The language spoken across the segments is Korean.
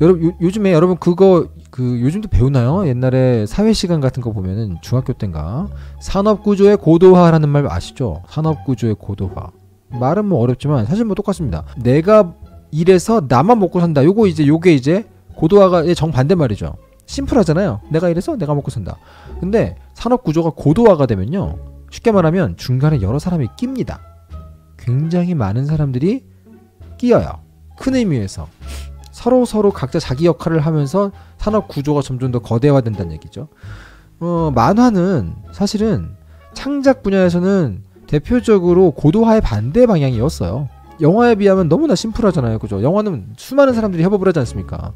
여러분 요, 요즘에 여러분 그거 그 요즘도 배우나요? 옛날에 사회 시간 같은 거 보면은 중학교 때인가 산업 구조의 고도화라는 말 아시죠? 산업 구조의 고도화. 말은 뭐 어렵지만 사실 뭐 똑같습니다. 내가 일해서 나만 먹고 산다. 요거 이제 요게 이제 고도화가 정반대 말이죠. 심플하잖아요. 내가 이래서 내가 먹고 산다. 근데 산업 구조가 고도화가 되면요. 쉽게 말하면 중간에 여러 사람이 낍니다. 굉장히 많은 사람들이 끼어요. 큰 의미에서 서로 서로 각자 자기 역할을 하면서 산업 구조가 점점 더 거대화된다는 얘기죠. 어, 만화는 사실은 창작 분야에서는 대표적으로 고도화의 반대 방향이었어요. 영화에 비하면 너무나 심플하잖아요. 그죠? 영화는 수많은 사람들이 협업을 하지 않습니까?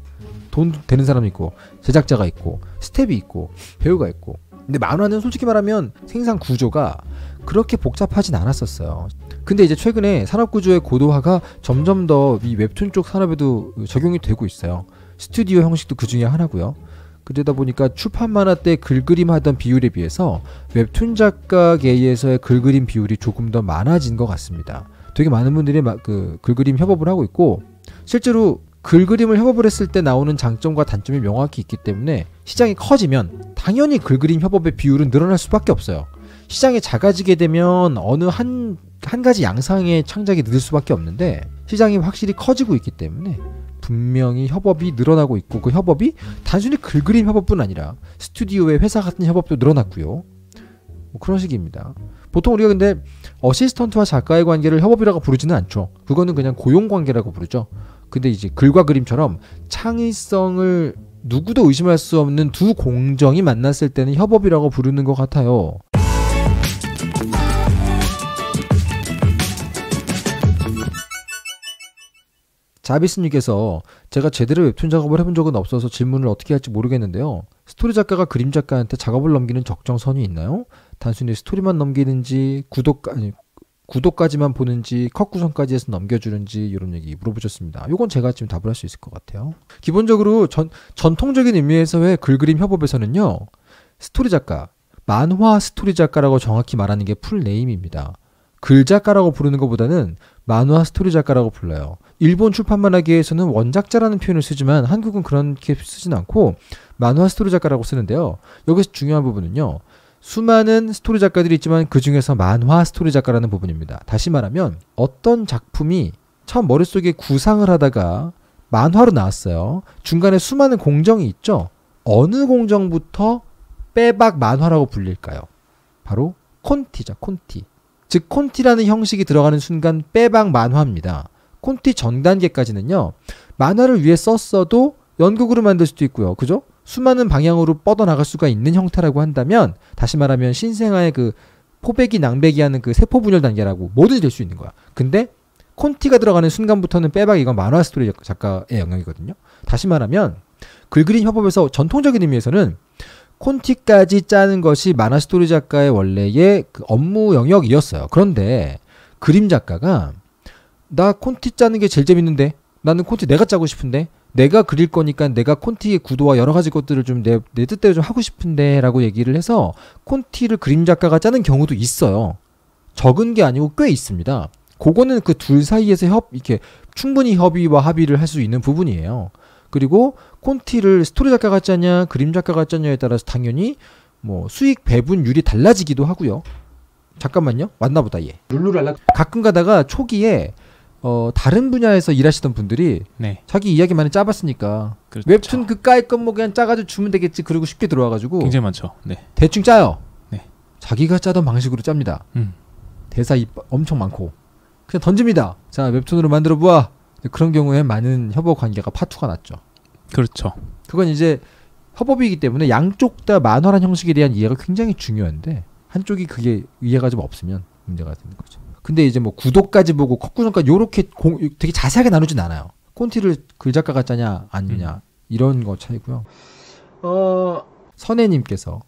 돈 되는 사람이 있고, 제작자가 있고, 스텝이 있고, 배우가 있고. 근데 만화는 솔직히 말하면 생산 구조가 그렇게 복잡하진 않았었어요. 근데 이제 최근에 산업 구조의 고도화가 점점 더 이 웹툰 쪽 산업에도 적용이 되고 있어요. 스튜디오 형식도 그 중에 하나고요. 그러다 보니까 출판 만화 때 글그림 하던 비율에 비해서 웹툰 작가계에서의 글그림 비율이 조금 더 많아진 것 같습니다. 되게 많은 분들이 그 글그림 협업을 하고 있고 실제로 글그림을 협업을 했을 때 나오는 장점과 단점이 명확히 있기 때문에 시장이 커지면 당연히 글그림 협업의 비율은 늘어날 수밖에 없어요. 시장이 작아지게 되면 어느 한, 한 가지 양상의 창작이 늘 수밖에 없는데 시장이 확실히 커지고 있기 때문에 분명히 협업이 늘어나고 있고 그 협업이 단순히 글그림 협업뿐 아니라 스튜디오의 회사 같은 협업도 늘어났고요. 뭐 그런 식입니다. 보통 우리가 근데 어시스턴트와 작가의 관계를 협업이라고 부르지는 않죠. 그거는 그냥 고용 관계라고 부르죠. 근데 이제 글과 그림처럼 창의성을 누구도 의심할 수 없는 두 공정이 만났을 때는 협업이라고 부르는 것 같아요. 자비스님께서 제가 제대로 웹툰 작업을 해본 적은 없어서 질문을 어떻게 할지 모르겠는데요. 스토리 작가가 그림 작가한테 작업을 넘기는 적정선이 있나요? 단순히 스토리만 넘기는지 구도 아니 구도까지만 보는지 컷 구성까지 해서 넘겨주는지 이런 얘기 물어보셨습니다. 이건 제가 지금 답을 할 수 있을 것 같아요. 기본적으로 전, 전통적인 의미에서의 글그림 협업에서는요. 스토리 작가, 만화 스토리 작가라고 정확히 말하는 게 full name입니다. 글 작가라고 부르는 것보다는 만화 스토리 작가라고 불러요. 일본 출판 만화계에서는 원작자라는 표현을 쓰지만 한국은 그렇게 쓰진 않고 만화 스토리 작가라고 쓰는데요. 여기서 중요한 부분은요. 수많은 스토리 작가들이 있지만 그 중에서 만화 스토리 작가라는 부분입니다. 다시 말하면 어떤 작품이 처음 머릿속에 구상을 하다가 만화로 나왔어요. 중간에 수많은 공정이 있죠. 어느 공정부터 빼박 만화라고 불릴까요? 바로 콘티죠, 콘티. 즉 콘티라는 형식이 들어가는 순간 빼박 만화입니다. 콘티 전 단계까지는요. 만화를 위해 썼어도 연극으로 만들 수도 있고요. 그죠? 수많은 방향으로 뻗어나갈 수가 있는 형태라고 한다면 다시 말하면 신생아의 그 포배기 낭배기 하는 그 세포 분열 단계라고 뭐든지 될 수 있는 거야. 근데 콘티가 들어가는 순간부터는 빼박 이건 만화 스토리 작가의 영역이거든요. 다시 말하면 글그림 협업에서 전통적인 의미에서는 콘티까지 짜는 것이 만화 스토리 작가의 원래의 그 업무 영역이었어요. 그런데 그림 작가가 나 콘티 짜는 게 제일 재밌는데 나는 콘티 내가 짜고 싶은데 내가 그릴 거니까 내가 콘티의 구도와 여러 가지 것들을 좀 내 내 뜻대로 좀 하고 싶은데 라고 얘기를 해서 콘티를 그림 작가가 짜는 경우도 있어요. 적은 게 아니고 꽤 있습니다. 그거는 그 둘 사이에서 협 이렇게 충분히 협의와 합의를 할 수 있는 부분이에요. 그리고 콘티를 스토리 작가가 짜냐 그림 작가가 짜냐에 따라서 당연히 뭐 수익 배분율이 달라지기도 하고요. 잠깐만요. 왔나 보다 얘. 룰루랄라. 가끔 가다가 초기에 어, 다른 분야에서 일하시던 분들이 네. 자기 이야기 많이 짜봤으니까 그렇죠. 웹툰 그 까이 건뭐 그냥 짜가지고 주면 되겠지 그리고 쉽게 들어와가지고 굉장히 많죠. 네. 대충 짜요. 네. 자기가 짜던 방식으로 짭니다. 음. 대사 이 엄청 많고 그냥 던집니다. 자 웹툰으로 만들어 보아. 그런 경우에 많은 협업 관계가 파투가 났죠. 그렇죠. 그건 이제 협업이기 때문에 양쪽 다 만화란 형식에 대한 이해가 굉장히 중요한데 한쪽이 그게 이해가 좀 없으면 문제가 되는 거죠. 근데 이제 뭐 구독까지 보고 컷 구성까지 요렇게 공, 되게 자세하게 나누진 않아요. 콘티를 글 작가가 짜냐 아니냐 음. 이런 거 차이고요. 어 선혜님께서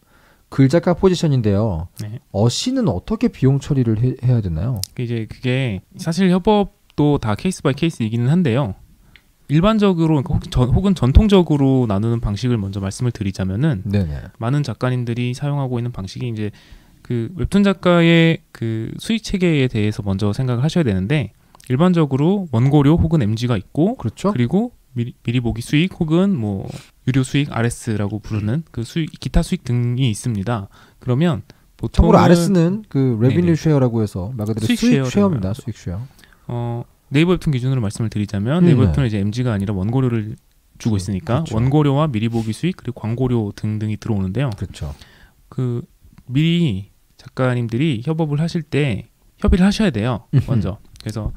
글 작가 포지션인데요. 네. 어시는 어떻게 비용 처리를 해, 해야 되나요? 이제 그게 사실 협업도 다 case by case이기는 한데요. 일반적으로 혹, 전, 혹은 전통적으로 나누는 방식을 먼저 말씀을 드리자면은 네네. 많은 작가님들이 사용하고 있는 방식이 이제 그 웹툰 작가의 그 수익 체계에 대해서 먼저 생각을 하셔야 되는데 일반적으로 원고료 혹은 MG가 있고 그렇죠? 그리고 미리, 미리 보기 수익 혹은 뭐 유료 수익 RS라고 부르는 그 수익 기타 수익 등이 있습니다. 그러면 보통 참고로 RS는 그 revenue share라고 해서 말 그대로 수익, 수익 share입니다. 수익 share. 어 네이버 웹툰 기준으로 말씀을 드리자면 음. 네이버 웹툰은 이제 MG가 아니라 원고료를 주고 음, 있으니까 그렇죠. 원고료와 미리 보기 수익 그리고 광고료 등등이 들어오는데요. 그렇죠. 그 미리 작가님들이 협업을 하실 때 협의를 하셔야 돼요. 먼저. 그래서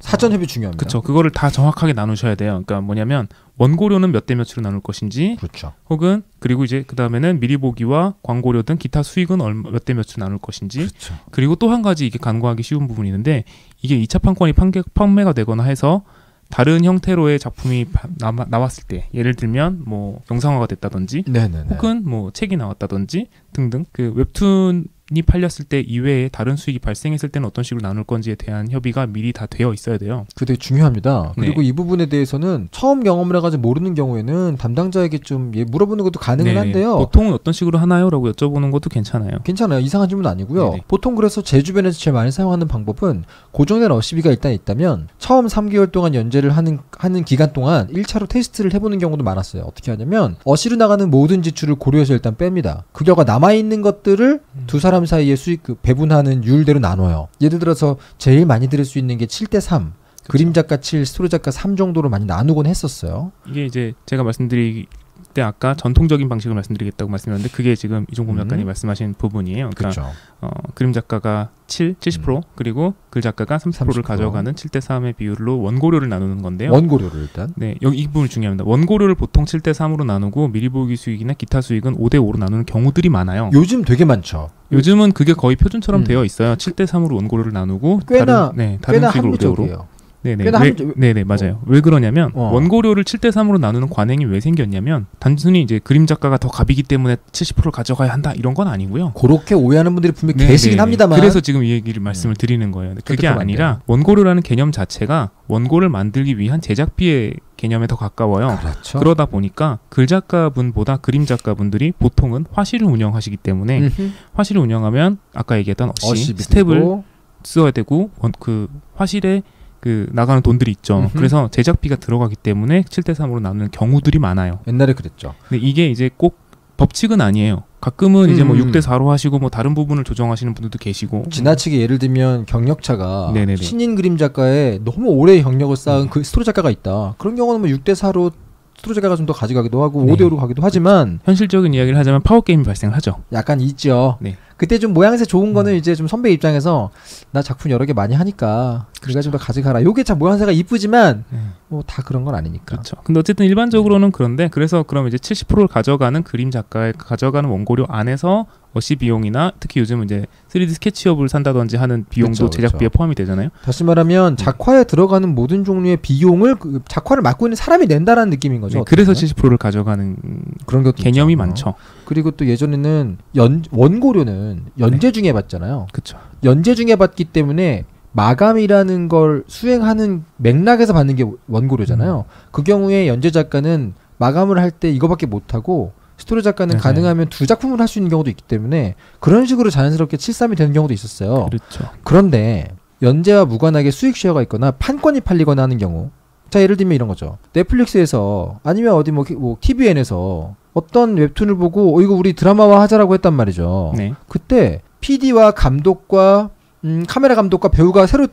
사전 협의 중요합니다. 그렇죠. 그거를 다 정확하게 나누셔야 돼요. 그러니까 뭐냐면 원고료는 몇 대 몇으로 나눌 것인지, 그렇죠. 혹은 그리고 이제 그 다음에는 미리 보기와 광고료 등 기타 수익은 몇 대 몇으로 나눌 것인지, 그렇죠. 그리고 또 한 가지 이게 간과하기 쉬운 부분이 있는데 이게 2차 판권이 판매, 판매가 되거나 해서 다른 형태로의 작품이 나, 나왔을 때 예를 들면 뭐 영상화가 됐다든지 네네네. 혹은 뭐 책이 나왔다든지 등등 그 웹툰 이 팔렸을 때 이외에 다른 수익이 발생했을 때는 어떤 식으로 나눌 건지에 대한 협의가 미리 다 되어 있어야 돼요. 그게 중요합니다. 네. 그리고 이 부분에 대해서는 처음 경험을 해가지고 모르는 경우에는 담당자에게 좀 예, 물어보는 것도 가능은 네. 한데요. 보통은 어떤 식으로 하나요?라고 여쭤보는 것도 괜찮아요. 괜찮아요. 이상한 질문 아니고요. 네네. 보통 그래서 제 주변에서 제일 많이 사용하는 방법은 고정된 어시비가 일단 있다면 처음 3개월 동안 연재를 하는 하는 기간 동안 1차로 테스트를 해보는 경우도 많았어요. 어떻게 하냐면 어시로 나가는 모든 지출을 고려해서 일단 뺍니다. 그 결과 남아 있는 것들을 음. 두 사람 사람 사이의 수익 그 배분하는 율대로 나눠요. 예를 들어서 제일 많이 들을 수 있는 게 7대 3. 그림 작가 7, 스토리 작가 3 정도로 많이 나누곤 했었어요. 이게 이제 제가 말씀드리 때 아까 전통적인 방식을 말씀드리겠다고 말씀드렸는데 그게 지금 이종범 음. 작가님 말씀하신 부분이에요. 그러니까 그렇죠. 어, 그림 작가가 7, 70% 음. 그리고 글 작가가 30%를 30%. 가져가는 7대 3의 비율로 원고료를 나누는 건데요. 원고료를 일단. 네, 여기 이 부분이 중요합니다. 원고료를 보통 7대 3으로 나누고 미리 보기 수익이나 기타 수익은 5대 5로 나누는 경우들이 많아요. 요즘 되게 많죠. 요즘은 그게 거의 표준처럼 음. 되어 있어요. 7대 3으로 원고료를 나누고 꽤나 다른, 네, 다른 꽤나 5대 5로. 네네. 왜, 한... 네네 맞아요. 어. 왜 그러냐면 어. 원고료를 7대 3으로 나누는 관행이 왜 생겼냐면 단순히 이제 그림 작가가 더 갑이기 때문에 70%를 가져가야 한다 이런 건 아니고요. 그렇게 오해하는 분들이 분명 히 계시긴 합니다만. 그래서 지금 이 얘기를 말씀을 네. 드리는 거예요. 그게 아니라 원고료라는 개념 자체가 원고를 만들기 위한 제작비의 개념에 더 가까워요. 그렇죠. 그러다 보니까 글 작가분보다 그림 작가분들이 보통은 화실을 운영하시기 때문에 음흠. 화실을 운영하면 아까 얘기했던 어시, 스텝을 써야 되고 원, 그 화실에 그 나가는 돈들이 있죠. 음흠. 그래서 제작비가 들어가기 때문에 7대 3으로 나누는 경우들이 많아요. 옛날에 그랬죠. 근데 이게 이제 꼭 법칙은 아니에요. 가끔은 음. 이제 뭐 6대 음. 4로 하시고 뭐 다른 부분을 조정하시는 분들도 계시고 지나치게 예를 들면 경력차가 네네네. 신인 그림 작가에 너무 오래 경력을 쌓은 음. 그 스토리 작가가 있다. 그런 경우는 뭐 6대 4로 스토리 작가가 좀 더 가져가기도 하고 네. 5대 5로 가기도 하지만 현실적인 이야기를 하자면 power game이 발생하죠. 약간 있죠. 네. 그때 좀 모양새 좋은 거는 음. 이제 좀 선배 입장에서 나 작품 여러 개 많이 하니까 그래가 좀더 가져가라. 요게 참 모양새가 이쁘지만 음. 뭐다 그런 건 아니니까. 그렇죠. 근데 어쨌든 일반적으로는 그런데 그래서 그럼 이제 70%를 가져가는 그림 작가의 가져가는 원고료 안에서 어시 비용이나 특히 요즘 이제 3D 스케치업을 산다든지 하는 비용도 그쵸, 제작비에 그쵸. 포함이 되잖아요. 다시 말하면 음. 작화에 들어가는 모든 종류의 비용을 그 작화를 맡고 있는 사람이 낸다라는 느낌인 거죠. 네, 그래서 70%를 가져가는 그런 것도 개념이 있잖아. 많죠. 그리고 또 예전에는 연 원고료는 연재 네. 중에 받잖아요. 그렇죠. 연재 중에 받기 때문에 마감이라는 걸 수행하는 맥락에서 받는 게 원고료잖아요. 음. 그 경우에 연재 작가는 마감을 할 때 이거밖에 못 하고 스토리 작가는 맞아요. 가능하면 두 작품을 할 수 있는 경우도 있기 때문에 그런 식으로 자연스럽게 칠삼이 되는 경우도 있었어요. 그렇죠. 그런데 연재와 무관하게 수익 쉐어가 있거나 판권이 팔리거나 하는 경우 자 예를 들면 이런 거죠. 넷플릭스에서 아니면 어디 뭐, 뭐 TVN에서 어떤 웹툰을 보고 어 이거 우리 드라마화 하자라고 했단 말이죠. 네. 그때 PD와 감독과 음, 카메라 감독과 배우가 새로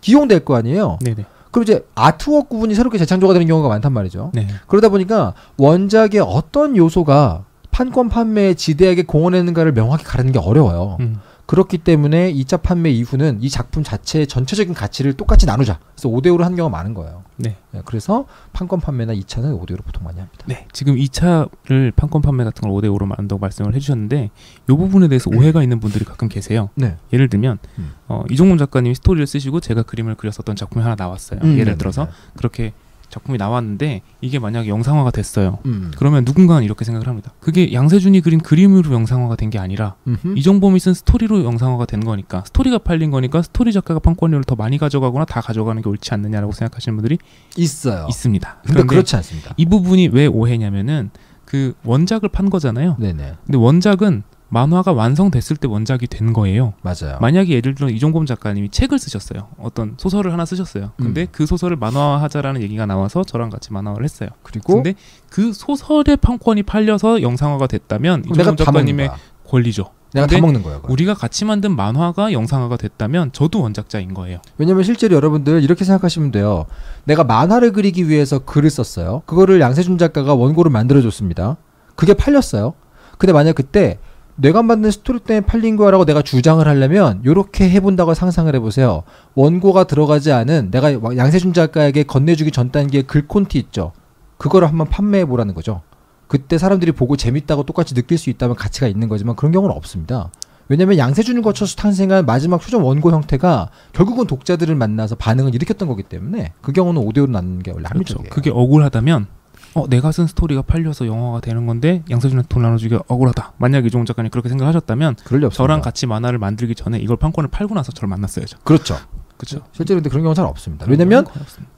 기용될 거 아니에요. 네네. 그럼 이제 아트웍 부분이 새롭게 재창조가 되는 경우가 많단 말이죠. 네. 그러다 보니까 원작의 어떤 요소가 판권 판매에 지대하게 공헌했는가를 명확히 가르는 게 어려워요. 음. 그렇기 때문에 2차 판매 이후는 이 작품 자체의 전체적인 가치를 똑같이 나누자. 그래서 5대5로 한 경우가 많은 거예요. 네. 네. 그래서 판권 판매나 2차는 5대5로 보통 많이 합니다. 네. 지금 2차를 판권 판매 같은 걸 5대5로 만든다고 말씀을 해주셨는데 이 부분에 대해서 오해가 있는 분들이 가끔 계세요. 네. 예를 들면 음. 어, 이종범 작가님이 스토리를 쓰시고 제가 그림을 그렸었던 작품이 하나 나왔어요. 음, 예를 네, 들어서 네, 네. 그렇게 작품이 나왔는데 이게 만약에 영상화가 됐어요. 음. 그러면 누군가는 이렇게 생각을 합니다. 그게 양세준이 그린 그림으로 영상화가 된 게 아니라 이종범이 쓴 스토리로 영상화가 된 거니까 스토리가 팔린 거니까 스토리 작가가 판권료를 더 많이 가져가거나 다 가져가는 게 옳지 않느냐라고 생각하시는 분들이 있어요. 있습니다. 근데 그렇지 않습니다. 이 부분이 왜 오해냐면은 그 원작을 판 거잖아요. 네네. 근데 원작은 만화가 완성됐을 때 원작이 된 거예요. 맞아요. 만약에 예를 들어 이종범 작가님이 책을 쓰셨어요. 어떤 소설을 하나 쓰셨어요. 근데 음. 그 소설을 만화화하자라는 얘기가 나와서 저랑 같이 만화를 했어요. 그리고 근데 그 소설의 판권이 팔려서 영상화가 됐다면 이종범 작가님의 권리죠. 내가 다 먹는 거예요. 우리가 같이 만든 만화가 영상화가 됐다면 저도 원작자인 거예요. 왜냐면 실제로 여러분들 이렇게 생각하시면 돼요. 내가 만화를 그리기 위해서 글을 썼어요. 그거를 양세준 작가가 원고를 만들어줬습니다. 그게 팔렸어요. 근데 만약 그때 내가 만든 스토리 때문에 팔린 거라고 내가 주장을 하려면 이렇게 해본다고 상상을 해보세요. 원고가 들어가지 않은 내가 양세준 작가에게 건네주기 전 단계의 글 콘티 있죠. 그거를 한번 판매해 보라는 거죠. 그때 사람들이 보고 재밌다고 똑같이 느낄 수 있다면 가치가 있는 거지만 그런 경우는 없습니다. 왜냐면 양세준을 거쳐서 탄생한 마지막 최종 원고 형태가 결국은 독자들을 만나서 반응을 일으켰던 거기 때문에 그 경우는 오디오로 나는 게 원래 합리적이에요. 그렇죠. 그게 억울하다면 어 내가 쓴 스토리가 팔려서 영화가 되는 건데 양세준한테 돈 나눠주기가 억울하다. 만약 이종훈 작가님 그렇게 생각하셨다면 저랑 같이 만화를 만들기 전에 이걸 판권을 팔고 나서 저를 만났어야죠. 그렇죠. 그렇죠. 실제로 근데 그런 경우는 잘 없습니다. 왜냐면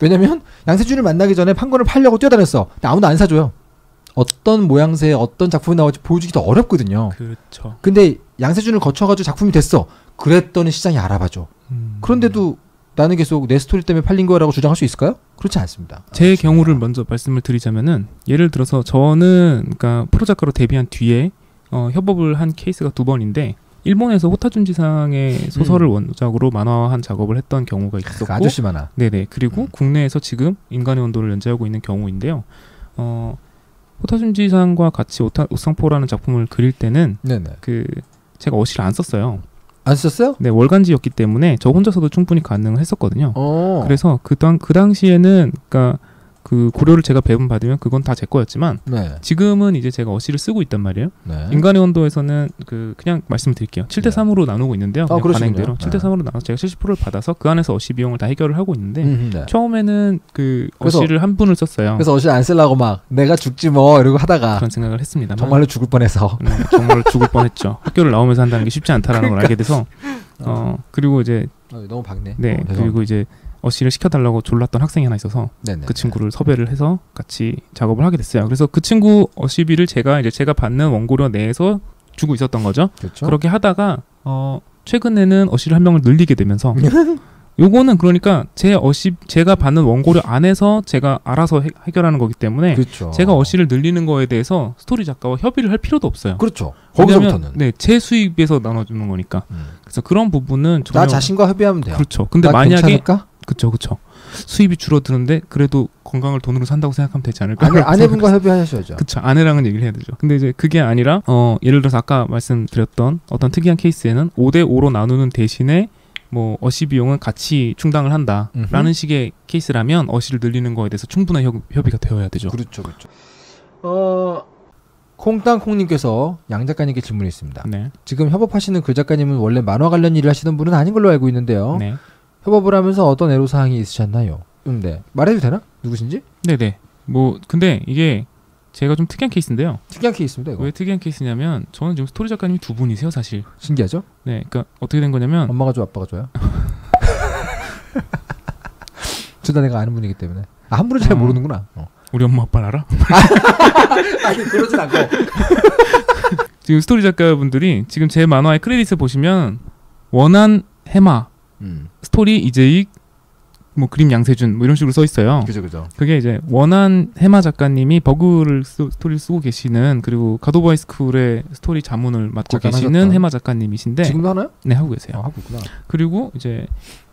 왜냐면 양세준을 만나기 전에 판권을 팔려고 뛰어다녔어. 근데 아무도 안 사줘요. 어떤 모양새의 어떤 작품이 나올지 보여주기도 어렵거든요. 그렇죠. 근데 양세준을 거쳐가지고 작품이 됐어. 그랬더니 시장이 알아봐줘. 음. 그런데도 나는 계속 내 스토리 때문에 팔린 거라고 주장할 수 있을까요? 그렇지 않습니다. 제 아, 경우를 먼저 말씀을 드리자면은 예를 들어서 저는 그러니까 프로 작가로 데뷔한 뒤에 어, 협업을 한 케이스가 두 번인데 일본에서 호타준지상의 소설을 음. 원작으로 만화한 작업을 했던 경우가 그 있었고 아저씨 만화. 네네 그리고 음. 국내에서 지금 인간의 온도를 연재하고 있는 경우인데요. 어 호타준지상과 같이 오타, 오상포라는 작품을 그릴 때는 네네. 그 제가 어시를 안 썼어요. 안 썼어요? 네 월간지였기 때문에 저 혼자서도 충분히 가능을 했었거든요. 오. 어. 그래서 그 당 그 당시에는 그러니까 그 고려를 제가 배분 받으면 그건 다 제 거였지만 네. 지금은 이제 제가 어시를 쓰고 있단 말이에요. 네. 인간의 온도에서는 그 그냥 말씀을 드릴게요. 7대 3으로 나누고 있는데요. 아, 반행대로 네. 7대 3으로 나눠서 제가 70%를 받아서 그 안에서 어시 비용을 다 해결을 하고 있는데 음, 네. 처음에는 그 어시를 한 분을 썼어요. 그래서 어시 안 쓰려고 막 내가 죽지 뭐 이러고 하다가 그런 생각을 했습니다. 정말로 죽을 뻔해서 네, 정말로 죽을 뻔했죠. 학교를 나오면서 한다는 게 쉽지 않다라는 걸 알게 돼서 어 그리고 이제 어, 너무 박네. 네 어, 그리고 이제 어시를 시켜달라고 졸랐던 학생이 하나 있어서 네네. 그 친구를 섭외를 해서 같이 작업을 하게 됐어요. 그래서 그 친구 어시비를 제가 이제 제가 받는 원고료 내에서 주고 있었던 거죠. 그렇죠? 그렇게 하다가 어 최근에는 어시를 한 명을 늘리게 되면서 요거는 그러니까 제 어시 제가 받는 원고료 안에서 제가 알아서 해, 결하는 거기 때문에 그렇죠. 제가 어시를 늘리는 거에 대해서 스토리 작가와 협의를 할 필요도 없어요. 그렇죠. 거기서부터는 네, 제 수입에서 나눠주는 거니까. 음. 그래서 그런 부분은 나 자신과 협의하면 돼요. 그렇죠. 근데 만약에 괜찮을까? 그쵸 그쵸 수입이 줄어드는데 그래도 건강을 돈으로 산다고 생각하면 되지 않을까 아내, 아내분과 협의하셔야죠 그쵸 아내랑은 얘기를 해야 되죠 근데 이제 그게 아니라 어 예를 들어서 아까 말씀드렸던 어떤 특이한 케이스에는 5대 5로 나누는 대신에 뭐 어시 비용은 같이 충당을 한다라는. 식의 케이스라면 어시를 늘리는 거에 대해서 충분한 협, 의가 되어야 되죠 그렇죠 그렇죠 어 콩땅콩님께서 양 작가님께 질문이 있습니다. 네. 지금 협업하시는 그 작가님은 원래 만화 관련 일을 하시던 분은 아닌 걸로 알고 있는데요. 네. 협업을 하면서 어떤 애로사항이 있으셨나요? 음, 네. 말해도 되나? 누구신지? 네네. 뭐, 근데 이게 제가 좀 특이한 케이스인데요. 특이한 케이스입니다, 이거. 왜 특이한 케이스냐면, 저는 지금 스토리 작가님이 두 분이세요, 사실. 신기하죠? 네. 그니까 어떻게 된 거냐면. 엄마가 좋아, 아빠가 좋아요? 둘 다 내가 아는 분이기 때문에. 아, 한 분은 잘 어. 모르는구나. 어. 우리 엄마 아빠를 알아? 아니, 그러진 않고. 지금 스토리 작가분들이 지금 제 만화의 크레딧을 보시면, 원안 해마, 음. 스토리 이재익 뭐 그림 양세준 뭐 이런 식으로 써 있어요. 그죠 그죠. 그게 이제 원안 해마 작가님이 버그를 쓰, 스토리를 쓰고 계시는 그리고 갓 오브 하이스쿨의 스토리 자문을 맡고 계시는 하셨다. 해마 작가님이신데 지금도 하나요? 네 하고 계세요. 아, 하고 있구나. 그리고 이제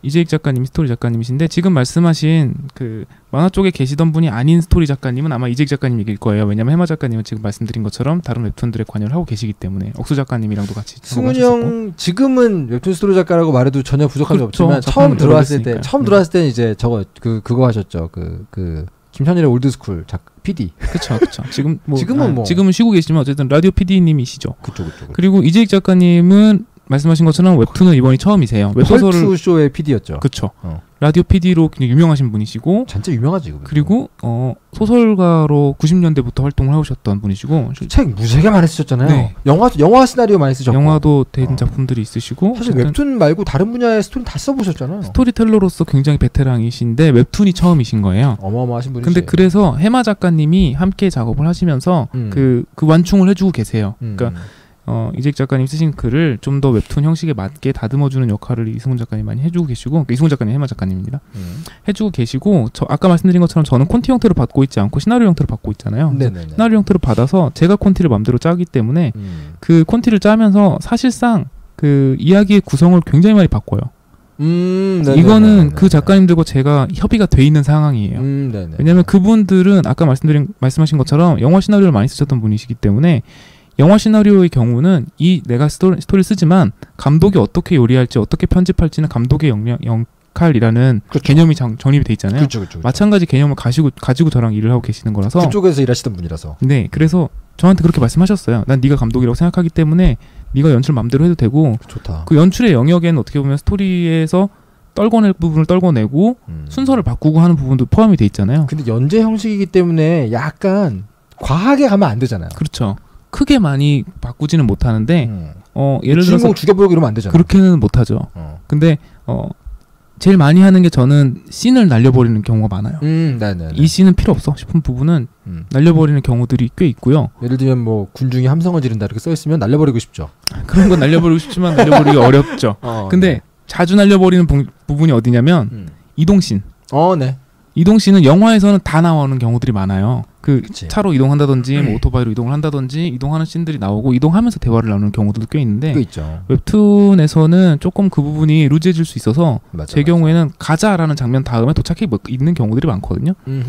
이재익 작가님이 스토리 작가님이신데 지금 말씀하신 그 만화 쪽에 계시던 분이 아닌 스토리 작가님은 아마 이재익 작가님일 거예요. 왜냐면 해마 작가님은 지금 말씀드린 것처럼 다른 웹툰들에 관여를 하고 계시기 때문에 억수 작가님이랑도 같이 승훈이 형 지금은 웹툰 스토리 작가라고 말해도 전혀 부족한 그렇죠. 게 없지만 처음 들어왔을 때 처음 네. 들어왔을 때 이제 저거 그 그거 하셨죠. 그그 그 김창열의 올드스쿨 작 PD. 그렇죠, 그렇죠. 지금 뭐 지금은 아, 뭐 지금은 쉬고 계시지만 어쨌든 라디오 PD님이시죠. 그렇죠, 그렇죠. 그리고 이재익 작가님은 말씀하신 것처럼 웹툰은 이번이 처음이세요. 웹소설을 쇼의 PD였죠. 그렇죠. 어. 라디오 PD로 굉장히 유명하신 분이시고 진짜 유명하지 그리고 어, 소설가로 90년대부터 활동을 하셨던 분이시고 책 무지하게 많이 쓰셨잖아요. 네. 영화 영화 시나리오 많이 쓰셨고 영화도 된 어. 작품들이 있으시고 사실 웹툰 말고 다른 분야의 스토리 다 써보셨잖아요. 스토리텔러로서 굉장히 베테랑이신데 웹툰이 처음이신 거예요. 어마어마하신 분이시 근데 그래서 해마 작가님이 함께 작업을 하시면서 그그 음. 그 완충을 해주고 계세요. 음. 그러니까 어, 이재익 작가님 쓰신 글을 좀 더 웹툰 형식에 맞게 다듬어주는 역할을 이승훈 작가님 많이 해주고 계시고 그러니까 이승훈 작가님 해마 작가님입니다. 음. 해주고 계시고 저 아까 말씀드린 것처럼 저는 콘티 형태로 받고 있지 않고 시나리오 형태로 받고 있잖아요. 네네네. 시나리오 형태로 받아서 제가 콘티를 마음대로 짜기 때문에 음. 그 콘티를 짜면서 사실상 그 이야기의 구성을 굉장히 많이 바꿔요. 음, 이거는 그 작가님들과 제가 협의가 돼 있는 상황이에요. 음, 왜냐하면 그분들은 아까 말씀드린 말씀하신 것처럼 영화 시나리오를 많이 쓰셨던 분이시기 때문에 영화 시나리오의 경우는 이 내가 스토리, 스토리를 쓰지만 감독이 어떻게 요리할지 어떻게 편집할지는 감독의 역량 역할이라는 그렇죠. 개념이 정, 정립이 돼 있잖아요. 그렇죠, 그렇죠, 마찬가지 개념을 가지고 가지고 저랑 일을 하고 계시는 거라서 그쪽에서 일하시던 분이라서. 네, 그래서 저한테 그렇게 말씀하셨어요. 난 네가 감독이라고 생각하기 때문에 네가 연출 맘대로 해도 되고 좋다. 그 연출의 영역에는 어떻게 보면 스토리에서 떨궈낼 부분을 떨궈내고 음. 순서를 바꾸고 하는 부분도 포함이 돼 있잖아요. 근데 연재 형식이기 때문에 약간 과하게 가면 안 되잖아요. 그렇죠. 크게 많이 바꾸지는 못하는데 음. 어 예를 들어서 죽여버리고 이러면 안 되잖아. 그렇게는 못하죠. 어. 근데 어 제일 많이 하는 게 저는 씬을 날려버리는 경우가 많아요. 음, 이 씬은 필요 없어 싶은 부분은 음. 날려버리는 경우들이 꽤 있고요. 예를 들면 뭐 군중이 함성을 지른다 이렇게 써 있으면 날려버리고 싶죠. 그런 건 날려버리고 싶지만 날려버리기 어렵죠. 어, 근데 네. 자주 날려버리는 부, 분이 어디냐면 음. 이동 씬. 어, 네. 이동 씬은 영화에서는 다 나오는 경우들이 많아요. 그 그치. 차로 이동한다든지 뭐 음. 오토바이로 이동을 한다든지 이동하는 씬들이 나오고 이동하면서 대화를 나누는 경우들도 꽤 있는데 꽤 웹툰에서는 조금 그 부분이 루즈해질 수 있어서 맞아, 제 맞아. 경우에는 가자라는 장면 다음에 도착해 뭐 있는 경우들이 많거든요. 음흠.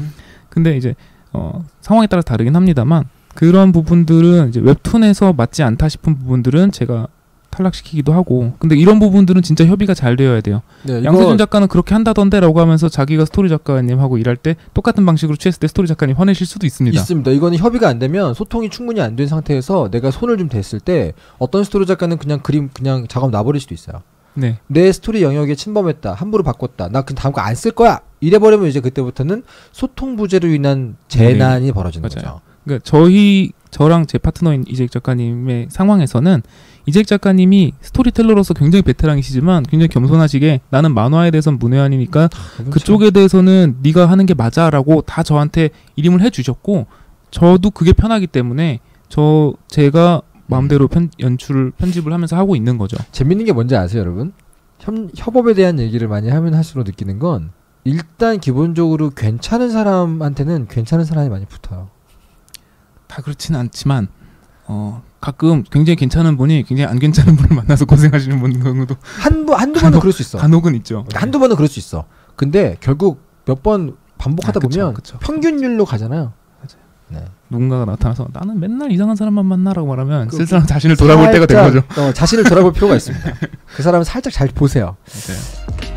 근데 이제 어, 상황에 따라 다르긴 합니다만 그런 부분들은 이제 웹툰에서 맞지 않다 싶은 부분들은 제가 탈락시키기도 하고. 근데 이런 부분들은 진짜 협의가 잘 되어야 돼요. 네, 양세준 작가는 그렇게 한다던데라고 하면서 자기가 스토리 작가님하고 일할 때 똑같은 방식으로 취했을 때 스토리 작가님 화내실 수도 있습니다. 있습니다. 이거는 협의가 안 되면 소통이 충분히 안 된 상태에서 내가 손을 좀 댔을 때 어떤 스토리 작가는 그냥 그림 그냥 작업 놔버릴 수도 있어요. 네. 내 스토리 영역에 침범했다 함부로 바꿨다 나 그 다음 거 안 쓸 거야! 이래버리면 이제 그때부터는 소통 부재로 인한 재난이 네. 벌어지는 맞아요. 거죠. 그러니까 저희 저랑 제 파트너인 이재익 작가님의 상황에서는 이재익 작가님이 스토리텔러로서 굉장히 베테랑이시지만 굉장히 겸손하시게 나는 만화에 대해서는 문외한이니까 아, 그렇죠. 그쪽에 대해서는 네가 하는 게 맞아라고 다 저한테 이름을 해주셨고 저도 그게 편하기 때문에 저 제가 마음대로 편, 연출을 편집을 하면서 하고 있는 거죠. 재밌는 게 뭔지 아세요, 여러분? 협, 협업에 대한 얘기를 많이 하면 할수록 느끼는 건 일단 기본적으로 괜찮은 사람한테는 괜찮은 사람이 많이 붙어요. 다 그렇지는 않지만 어 가끔 굉장히 괜찮은 분이 굉장히 안 괜찮은 분을 만나서 고생하시는 분 경우도 한부 한두 번은 그럴 수 있어. 간혹은 있죠. 그러니까 한두 번은 그럴 수 있어. 근데 결국 몇 번 반복하다 아, 그쵸, 보면 그쵸. 평균율로 가잖아요. 맞아요. 네. 누군가가 나타나서 나는 맨날 이상한 사람만 만나라고 말하면 그, 쓸사람 자신을 돌아볼 때가 된 거죠. 어, 자신을 돌아볼 필요가 있습니다. 그 사람은 살짝 잘 보세요. 네.